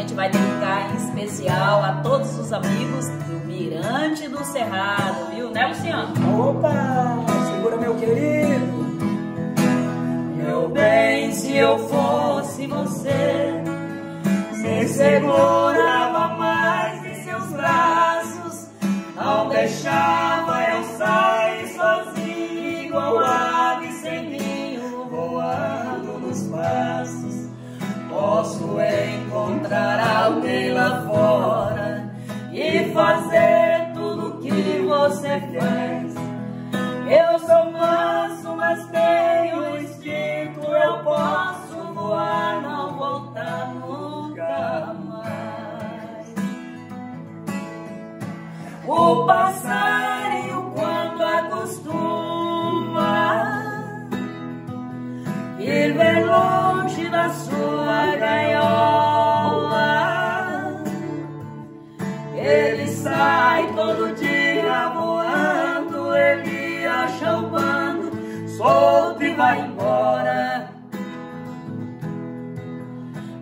gente vai dedicar em especial a todos os amigos do Mirante do Cerrado, viu, né, Luciano? Opa, segura meu querido. Meu bem, se eu fosse você, se segurava Posso encontrar alguém lá fora e fazer tudo que você fez. Eu sou manso, mas tenho instinto, eu posso voar, não voltar nunca mais. O passarinho quando acostuma viver longe da sua gaiola, sai todo dia voando, ele acha o bando solto e vai embora.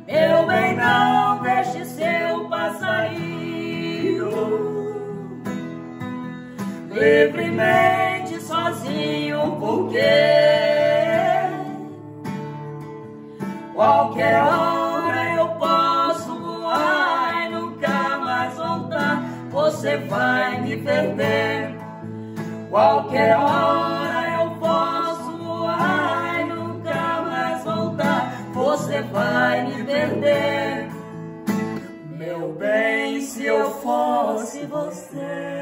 Meu bem, não deixe seu passarinho livremente sozinho, porque qualquer hora você vai me perder. Qualquer hora eu posso voar e nunca mais voltar. Você vai me perder. Meu bem, se eu fosse você.